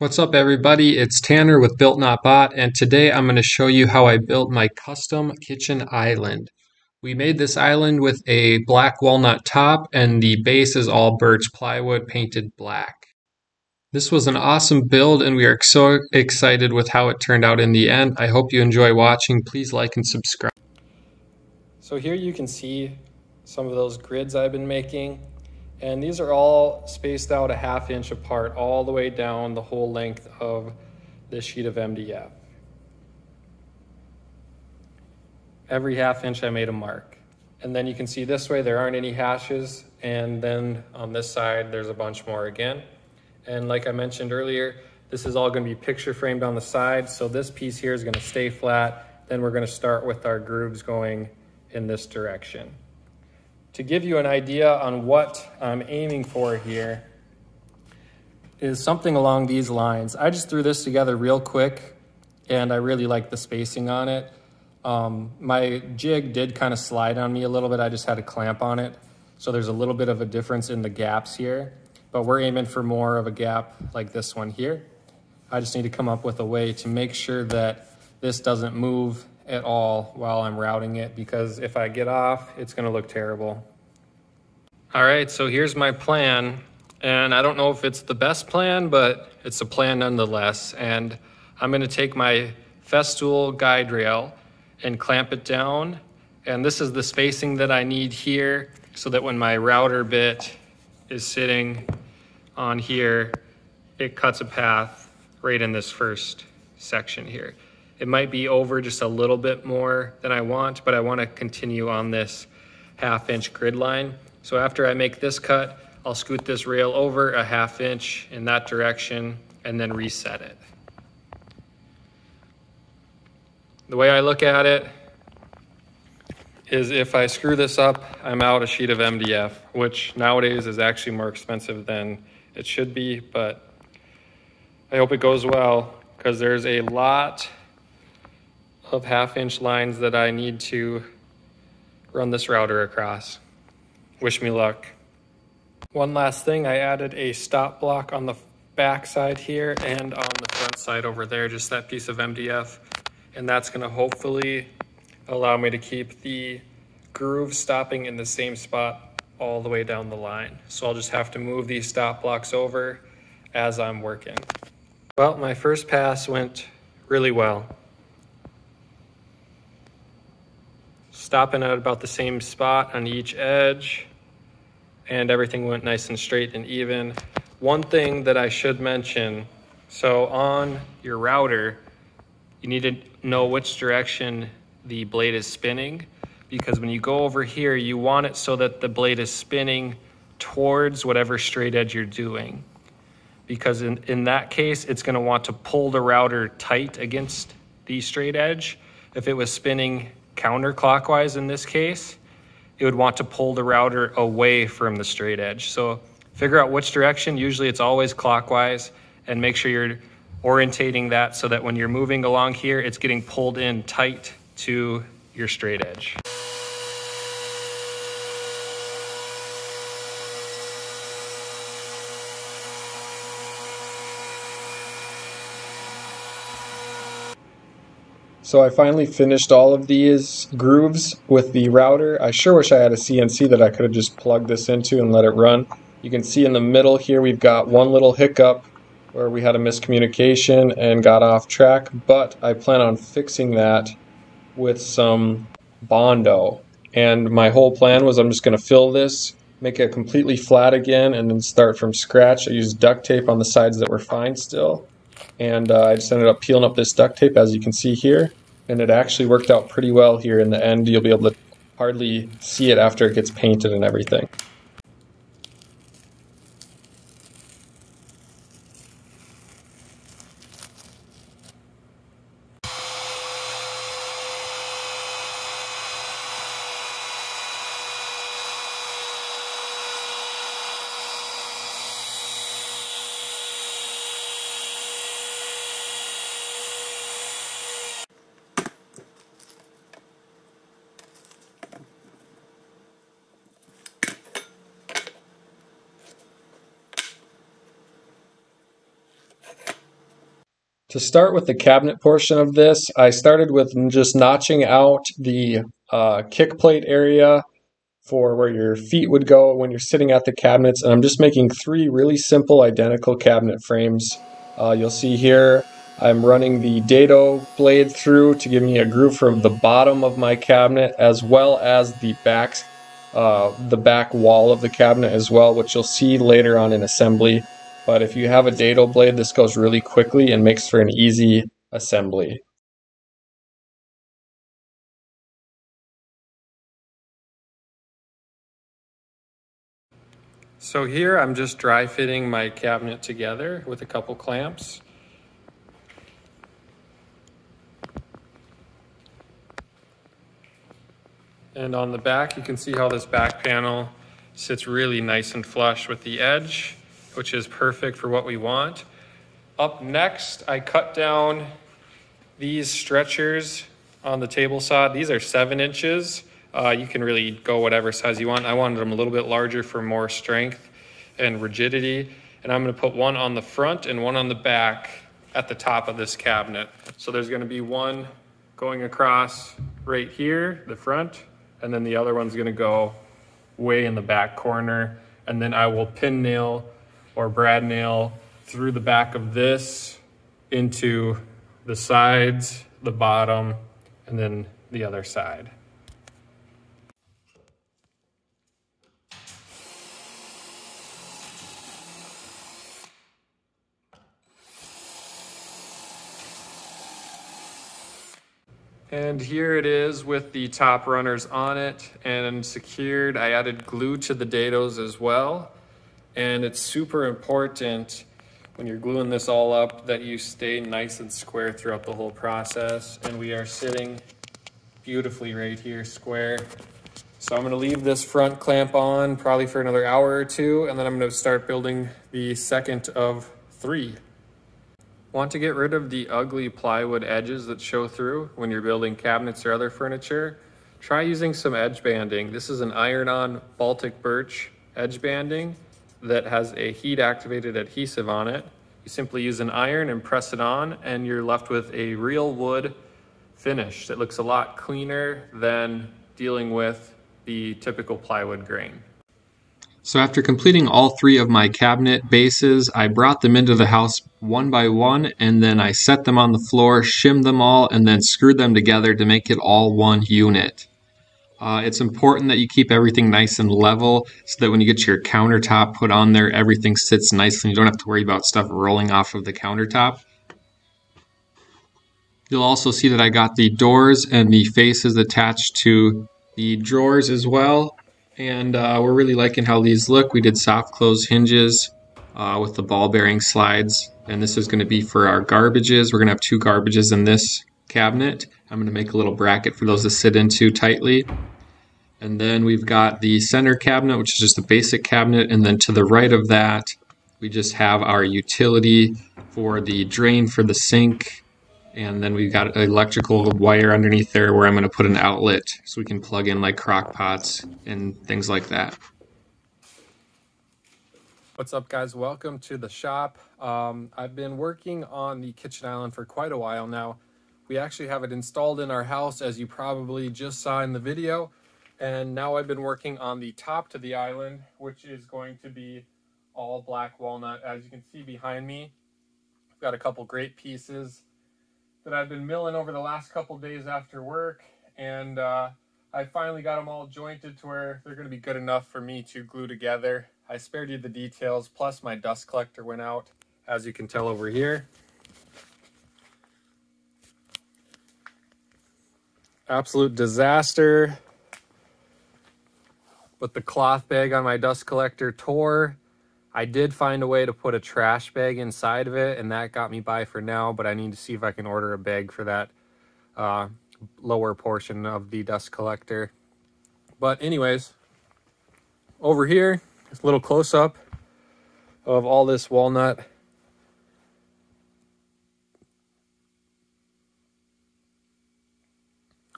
What's up everybody, it's Tanner with Built Knot Bought and today I'm going to show you how I built my custom kitchen island. We made this island with a black walnut top and the base is all birch plywood painted black. This was an awesome build and we are so excited with how it turned out in the end. I hope you enjoy watching. Please like and subscribe. So here you can see some of those grids I've been making. And these are all spaced out a half inch apart all the way down the whole length of this sheet of MDF. Every half inch I made a mark. And then you can see this way there aren't any hashes and then on this side there's a bunch more again. And like I mentioned earlier, this is all gonna be picture framed on the side. So this piece here is gonna stay flat. Then we're gonna start with our grooves going in this direction to give you an idea on what I'm aiming for here is something along these lines. I just threw this together real quick and I really like the spacing on it. Um, my jig did kind of slide on me a little bit. I just had a clamp on it. So there's a little bit of a difference in the gaps here, but we're aiming for more of a gap like this one here. I just need to come up with a way to make sure that this doesn't move at all while I'm routing it because if I get off, it's gonna look terrible. All right, so here's my plan. And I don't know if it's the best plan, but it's a plan nonetheless. And I'm gonna take my Festool guide rail and clamp it down. And this is the spacing that I need here so that when my router bit is sitting on here, it cuts a path right in this first section here. It might be over just a little bit more than I want, but I want to continue on this half inch grid line. So after I make this cut, I'll scoot this rail over a half inch in that direction and then reset it. The way I look at it is if I screw this up, I'm out a sheet of MDF, which nowadays is actually more expensive than it should be, but I hope it goes well because there's a lot of half inch lines that I need to run this router across. Wish me luck. One last thing, I added a stop block on the back side here and on the front side over there, just that piece of MDF. And that's gonna hopefully allow me to keep the groove stopping in the same spot all the way down the line. So I'll just have to move these stop blocks over as I'm working. Well, my first pass went really well. Stopping at about the same spot on each edge and everything went nice and straight and even. One thing that I should mention, so on your router, you need to know which direction the blade is spinning because when you go over here, you want it so that the blade is spinning towards whatever straight edge you're doing. Because in, in that case, it's gonna want to pull the router tight against the straight edge. If it was spinning counterclockwise in this case, it would want to pull the router away from the straight edge. So figure out which direction. Usually it's always clockwise and make sure you're orientating that so that when you're moving along here, it's getting pulled in tight to your straight edge. So I finally finished all of these grooves with the router. I sure wish I had a CNC that I could have just plugged this into and let it run. You can see in the middle here we've got one little hiccup where we had a miscommunication and got off track, but I plan on fixing that with some Bondo. And my whole plan was I'm just going to fill this, make it completely flat again, and then start from scratch. I used duct tape on the sides that were fine still and uh, I just ended up peeling up this duct tape as you can see here and it actually worked out pretty well here in the end you'll be able to hardly see it after it gets painted and everything. To start with the cabinet portion of this, I started with just notching out the uh, kick plate area for where your feet would go when you're sitting at the cabinets. And I'm just making three really simple identical cabinet frames. Uh, you'll see here I'm running the dado blade through to give me a groove from the bottom of my cabinet as well as the back, uh, the back wall of the cabinet as well, which you'll see later on in assembly. But if you have a dado blade, this goes really quickly and makes for an easy assembly. So here I'm just dry fitting my cabinet together with a couple clamps. And on the back, you can see how this back panel sits really nice and flush with the edge which is perfect for what we want. Up next, I cut down these stretchers on the table saw. These are seven inches. Uh, you can really go whatever size you want. I wanted them a little bit larger for more strength and rigidity. And I'm gonna put one on the front and one on the back at the top of this cabinet. So there's gonna be one going across right here, the front, and then the other one's gonna go way in the back corner. And then I will pin nail or brad nail through the back of this into the sides, the bottom, and then the other side. And here it is with the top runners on it and secured. I added glue to the dados as well. And it's super important when you're gluing this all up that you stay nice and square throughout the whole process. And we are sitting beautifully right here, square. So I'm gonna leave this front clamp on probably for another hour or two, and then I'm gonna start building the second of three. Want to get rid of the ugly plywood edges that show through when you're building cabinets or other furniture? Try using some edge banding. This is an iron-on Baltic birch edge banding that has a heat activated adhesive on it. You simply use an iron and press it on and you're left with a real wood finish that looks a lot cleaner than dealing with the typical plywood grain. So after completing all three of my cabinet bases, I brought them into the house one by one and then I set them on the floor, shimmed them all, and then screwed them together to make it all one unit. Uh, it's important that you keep everything nice and level so that when you get your countertop put on there, everything sits nicely and you don't have to worry about stuff rolling off of the countertop. You'll also see that I got the doors and the faces attached to the drawers as well. And uh, we're really liking how these look. We did soft close hinges uh, with the ball bearing slides. And this is going to be for our garbages. We're going to have two garbages in this cabinet. I'm going to make a little bracket for those to sit into tightly. And then we've got the center cabinet, which is just a basic cabinet. And then to the right of that, we just have our utility for the drain for the sink. And then we've got electrical wire underneath there where I'm going to put an outlet so we can plug in like crock pots and things like that. What's up guys? Welcome to the shop. Um, I've been working on the kitchen island for quite a while now. We actually have it installed in our house as you probably just saw in the video. And now I've been working on the top to the island, which is going to be all black walnut. As you can see behind me, I've got a couple great pieces that I've been milling over the last couple days after work. And uh, I finally got them all jointed to where they're going to be good enough for me to glue together. I spared you the details, plus my dust collector went out, as you can tell over here. Absolute disaster but the cloth bag on my dust collector tore. I did find a way to put a trash bag inside of it, and that got me by for now, but I need to see if I can order a bag for that uh, lower portion of the dust collector. But anyways, over here, a little close-up of all this walnut.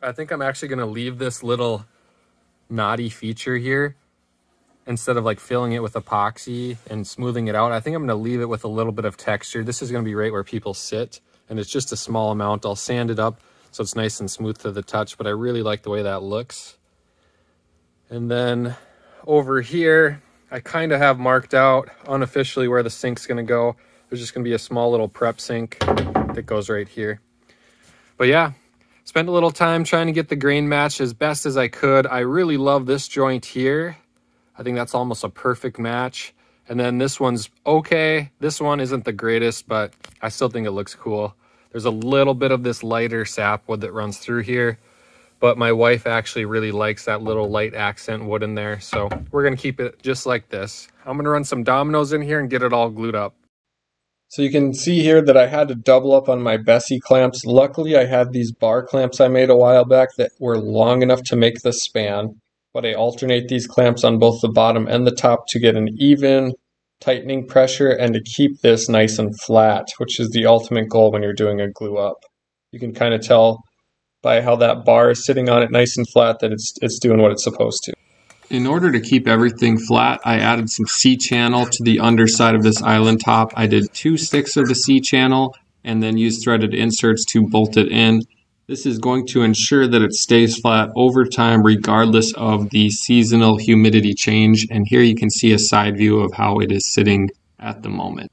I think I'm actually going to leave this little knotty feature here instead of like filling it with epoxy and smoothing it out. I think I'm going to leave it with a little bit of texture. This is going to be right where people sit and it's just a small amount. I'll sand it up so it's nice and smooth to the touch, but I really like the way that looks. And then over here, I kind of have marked out unofficially where the sink's going to go. There's just going to be a small little prep sink that goes right here. But yeah, spent a little time trying to get the grain match as best as I could. I really love this joint here. I think that's almost a perfect match. And then this one's okay. This one isn't the greatest, but I still think it looks cool. There's a little bit of this lighter sapwood that runs through here, but my wife actually really likes that little light accent wood in there. So we're gonna keep it just like this. I'm gonna run some dominoes in here and get it all glued up. So you can see here that I had to double up on my Bessey clamps. Luckily, I had these bar clamps I made a while back that were long enough to make the span, but I alternate these clamps on both the bottom and the top to get an even tightening pressure and to keep this nice and flat, which is the ultimate goal when you're doing a glue up. You can kind of tell by how that bar is sitting on it nice and flat that it's, it's doing what it's supposed to. In order to keep everything flat, I added some C-channel to the underside of this island top. I did two sticks of the C-channel and then used threaded inserts to bolt it in. This is going to ensure that it stays flat over time regardless of the seasonal humidity change. And here you can see a side view of how it is sitting at the moment.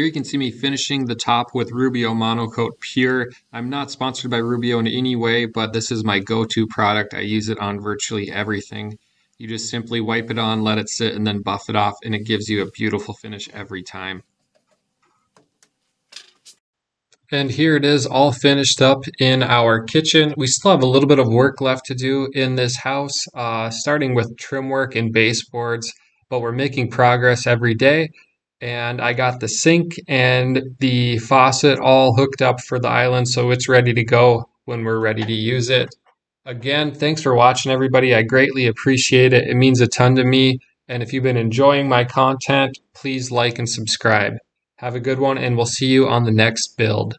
Here you can see me finishing the top with Rubio Monocoat Pure. I'm not sponsored by Rubio in any way, but this is my go-to product. I use it on virtually everything. You just simply wipe it on, let it sit, and then buff it off, and it gives you a beautiful finish every time. And here it is all finished up in our kitchen. We still have a little bit of work left to do in this house, uh, starting with trim work and baseboards, but we're making progress every day and I got the sink and the faucet all hooked up for the island, so it's ready to go when we're ready to use it. Again, thanks for watching, everybody. I greatly appreciate it. It means a ton to me. And if you've been enjoying my content, please like and subscribe. Have a good one, and we'll see you on the next build.